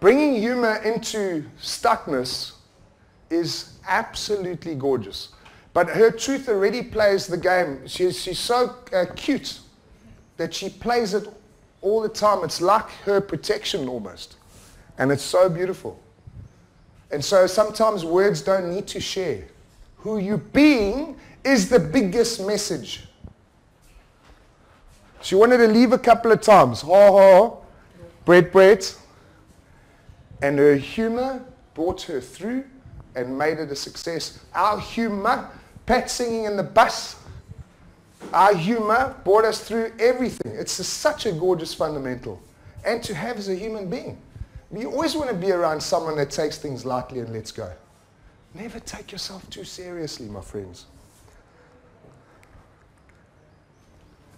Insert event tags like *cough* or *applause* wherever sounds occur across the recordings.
bringing humor into stuckness is absolutely gorgeous. But her truth already plays the game. She's, she's so uh, cute that she plays it all the time. It's like her protection almost. And it's so beautiful. And so sometimes words don't need to share. Who you being is the biggest message. She wanted to leave a couple of times. Ha ha. Brett, Brett. And her humor brought her through and made it a success. Our humor, Pat singing in the bus, our humor brought us through everything. It's a, such a gorgeous fundamental. And to have as a human being. You always want to be around someone that takes things lightly and lets go. Never take yourself too seriously, my friends.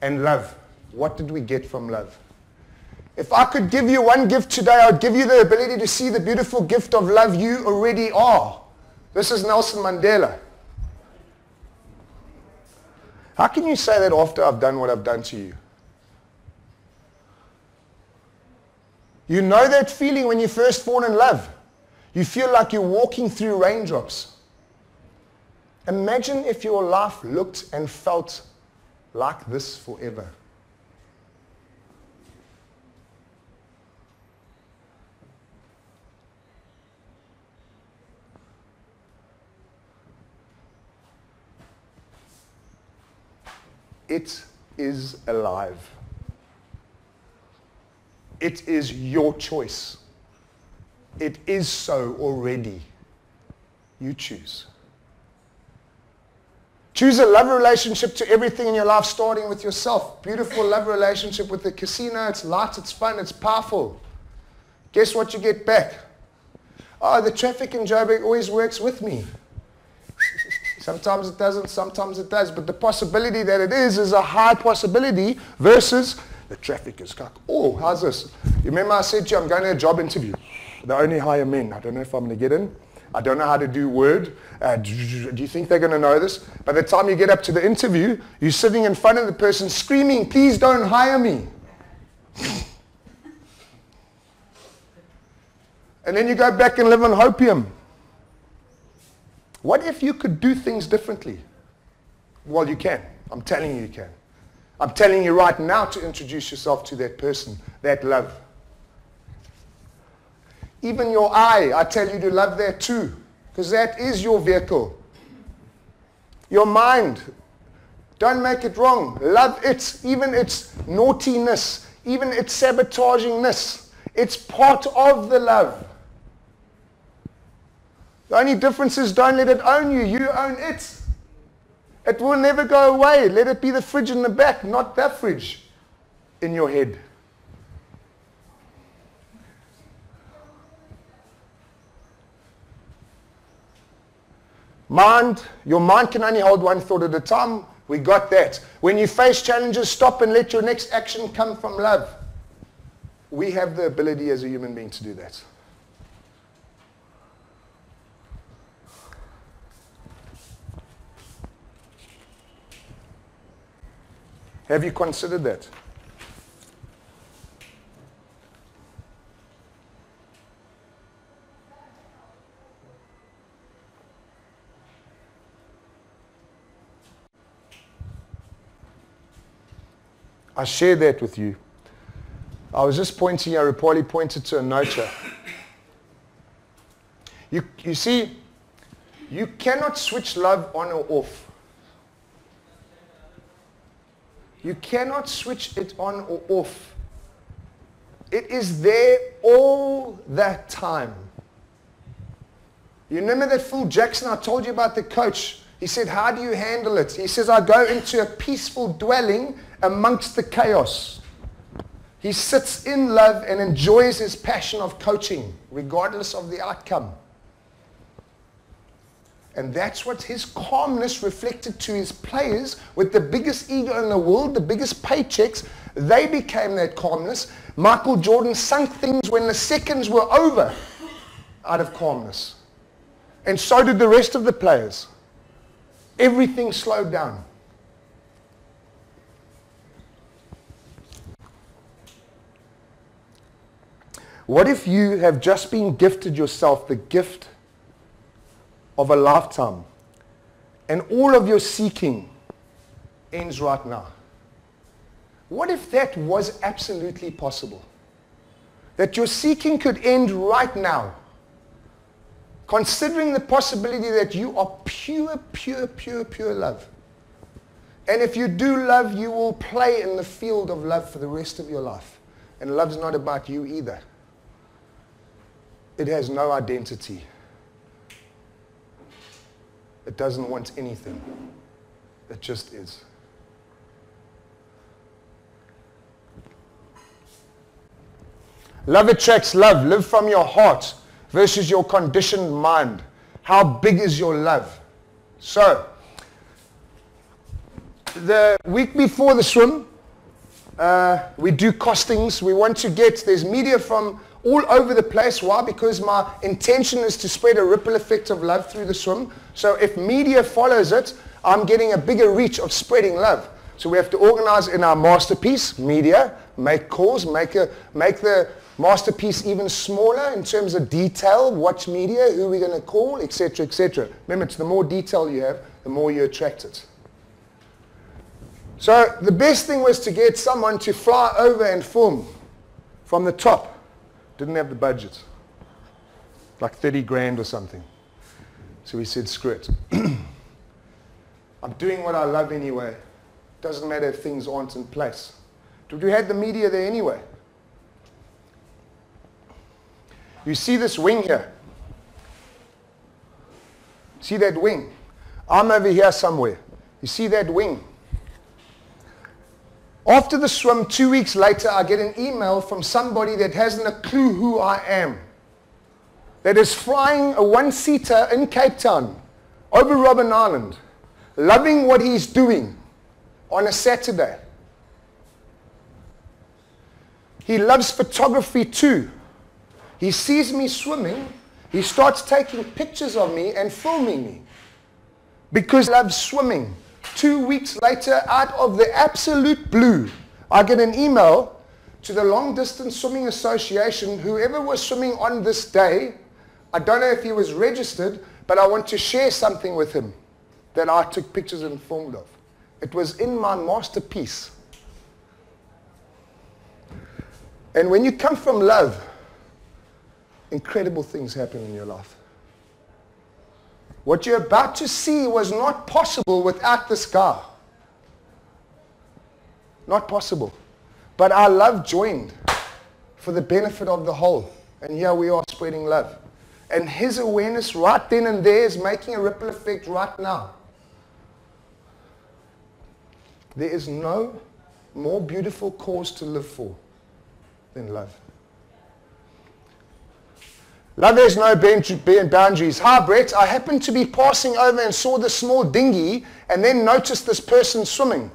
And love. What did we get from love? If I could give you one gift today, I would give you the ability to see the beautiful gift of love you already are. This is Nelson Mandela. How can you say that after I've done what I've done to you? You know that feeling when you first fall in love. You feel like you're walking through raindrops. Imagine if your life looked and felt like this forever. It is alive. It is your choice. It is so already. You choose. Choose a love relationship to everything in your life, starting with yourself. Beautiful love relationship with the casino. It's light, it's fun, it's powerful. Guess what you get back? Oh, the traffic in Joburg always works with me. Sometimes it doesn't, sometimes it does. But the possibility that it is is a high possibility versus the traffic is cuck. Oh, how's this? You remember I said to you, I'm going to a job interview. They only hire men. I don't know if I'm going to get in. I don't know how to do Word. Uh, do you think they're going to know this? By the time you get up to the interview, you're sitting in front of the person screaming, please don't hire me. *laughs* and then you go back and live on hopium. What if you could do things differently? Well, you can. I'm telling you, you can. I'm telling you right now to introduce yourself to that person, that love. Even your eye, I tell you to love that too, because that is your vehicle. Your mind, don't make it wrong. Love it, even its naughtiness, even its sabotagingness. It's part of the love. The only difference is don't let it own you. You own it. It will never go away. Let it be the fridge in the back, not that fridge in your head. Mind, your mind can only hold one thought at a time. We got that. When you face challenges, stop and let your next action come from love. We have the ability as a human being to do that. Have you considered that? I share that with you. I was just pointing, I reportedly pointed to a note You, you see, you cannot switch love on or off. You cannot switch it on or off. It is there all that time. You remember that Phil Jackson I told you about the coach? He said, how do you handle it? He says, I go into a peaceful dwelling amongst the chaos. He sits in love and enjoys his passion of coaching, regardless of the outcome. And that's what his calmness reflected to his players with the biggest ego in the world, the biggest paychecks. They became that calmness. Michael Jordan sunk things when the seconds were over out of calmness. And so did the rest of the players. Everything slowed down. What if you have just been gifted yourself the gift of a lifetime and all of your seeking ends right now? What if that was absolutely possible? That your seeking could end right now, considering the possibility that you are pure, pure, pure, pure love. And if you do love, you will play in the field of love for the rest of your life. And love's not about you either. It has no identity. It doesn't want anything. It just is. Love attracts love. Live from your heart versus your conditioned mind. How big is your love? So, the week before the swim, uh, we do costings. We want to get, there's media from all over the place. Why? Because my intention is to spread a ripple effect of love through the swim. So if media follows it, I'm getting a bigger reach of spreading love. So we have to organize in our masterpiece, media, make calls, make, a, make the masterpiece even smaller in terms of detail, watch media, who we're going to call, etc., etc. Remember, it's the more detail you have, the more you attract it. So the best thing was to get someone to fly over and film from the top. Didn't have the budget. Like 30 grand or something. So we said, screw it. *clears throat* I'm doing what I love anyway. Doesn't matter if things aren't in place. We had the media there anyway. You see this wing here. See that wing? I'm over here somewhere. You see that wing? After the swim, two weeks later, I get an email from somebody that hasn't a clue who I am. That is flying a one-seater in Cape Town over Robben Island, loving what he's doing on a Saturday. He loves photography too. He sees me swimming. He starts taking pictures of me and filming me because he loves swimming. Two weeks later, out of the absolute blue, I get an email to the Long Distance Swimming Association, whoever was swimming on this day. I don't know if he was registered, but I want to share something with him that I took pictures and filmed of. It was in my masterpiece. And when you come from love, incredible things happen in your life. What you're about to see was not possible without this guy. Not possible. But our love joined for the benefit of the whole. And here we are spreading love. And his awareness right then and there is making a ripple effect right now. There is no more beautiful cause to live for than love. Love has no boundaries. Hi, Brett. I happened to be passing over and saw this small dinghy and then noticed this person swimming.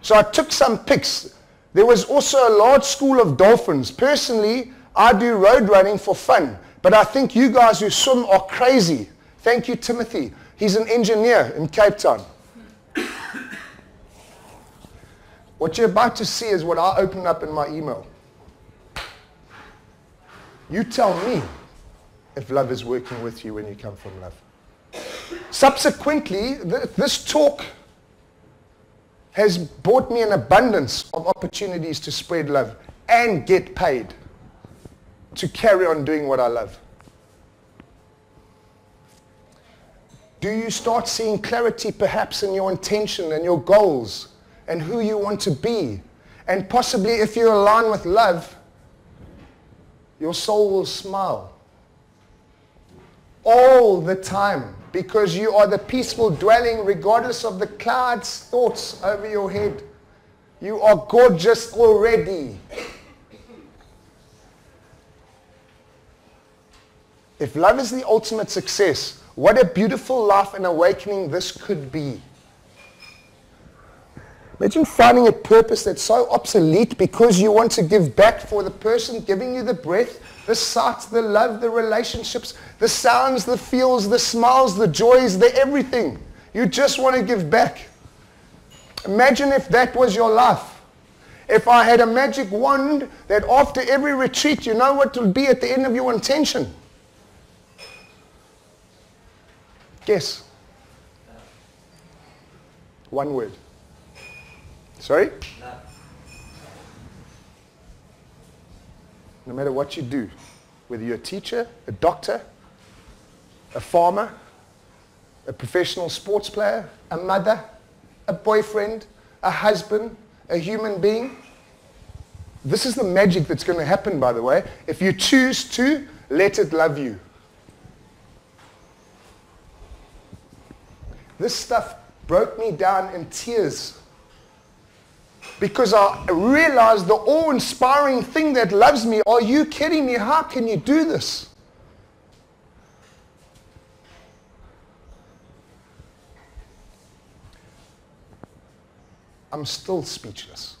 So I took some pics. There was also a large school of dolphins. Personally, I do road running for fun, but I think you guys who swim are crazy. Thank you, Timothy. He's an engineer in Cape Town. *coughs* what you're about to see is what I opened up in my email. You tell me if love is working with you when you come from love. Subsequently, th- this talk has brought me an abundance of opportunities to spread love and get paid to carry on doing what I love. Do you start seeing clarity perhaps in your intention and your goals and who you want to be? And possibly if you align with love, your soul will smile all the time because you are the peaceful dwelling regardless of the clouds thoughts over your head. You are gorgeous already. If love is the ultimate success, what a beautiful life and awakening this could be. Imagine finding a purpose that's so obsolete because you want to give back for the person giving you the breath the sights, the love, the relationships, the sounds, the feels, the smiles, the joys, the everything. You just want to give back. Imagine if that was your life. If I had a magic wand that after every retreat, you know what will be at the end of your intention? Guess. One word. Sorry? No matter what you do, whether you're a teacher, a doctor, a farmer, a professional sports player, a mother, a boyfriend, a husband, a human being. This is the magic that's going to happen, by the way, if you choose to let it love you. This stuff broke me down in tears because I realized the awe inspiring thing that loves me. Are you kidding me? How can you do this? I'm still speechless.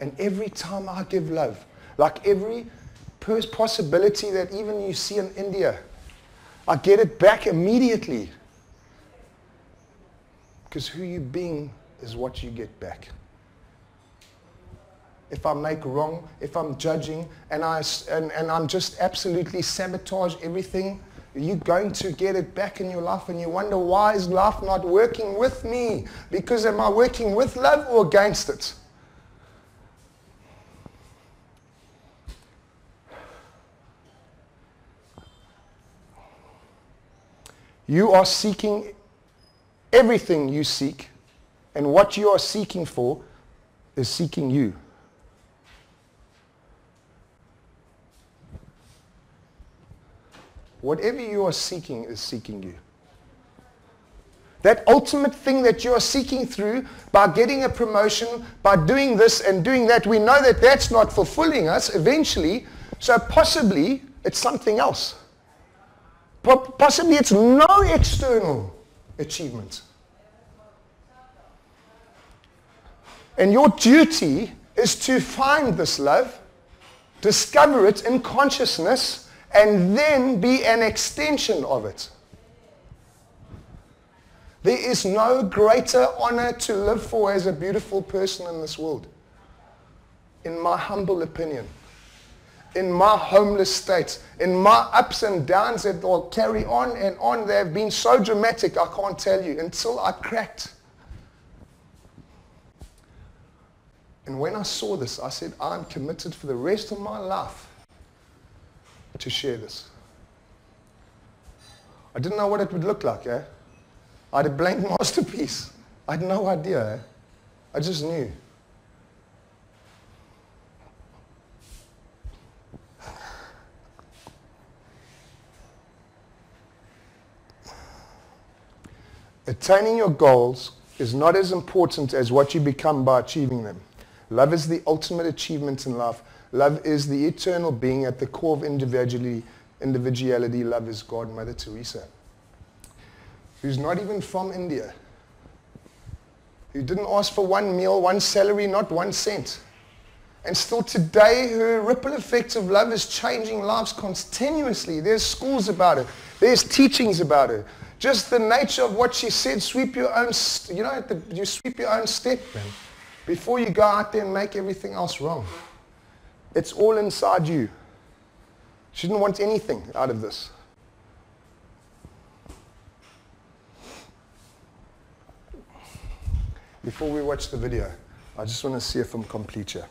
And every time I give love, like every possibility that even you see in India, I get it back immediately. Because who you being is what you get back. If I make wrong, if I'm judging, and, I, and, and I'm just absolutely sabotage everything, you're going to get it back in your life and you wonder why is life not working with me? Because am I working with love or against it? You are seeking everything you seek, and what you are seeking for is seeking you. Whatever you are seeking is seeking you. That ultimate thing that you are seeking through by getting a promotion, by doing this and doing that, we know that that's not fulfilling us eventually. So possibly it's something else. Possibly it's no external achievement. And your duty is to find this love, discover it in consciousness, and then be an extension of it. There is no greater honor to live for as a beautiful person in this world, in my humble opinion. In my homeless state, in my ups and downs that will carry on and on, they have been so dramatic, I can't tell you, until I cracked. And when I saw this, I said, I'm committed for the rest of my life to share this. I didn't know what it would look like, eh? I had a blank *laughs* masterpiece. I had no idea. Eh? I just knew. Attaining your goals is not as important as what you become by achieving them. Love is the ultimate achievement in life. Love is the eternal being at the core of individuality. individuality. Love is God, Mother Teresa, who's not even from India, who didn't ask for one meal, one salary, not one cent. And still today, her ripple effect of love is changing lives continuously. There's schools about it. There's teachings about it. Just the nature of what she said, sweep your own, you know, you sweep your own step, man, before you go out there and make everything else wrong. It's all inside you. She didn't want anything out of this. Before we watch the video, I just want to see if I'm complete here.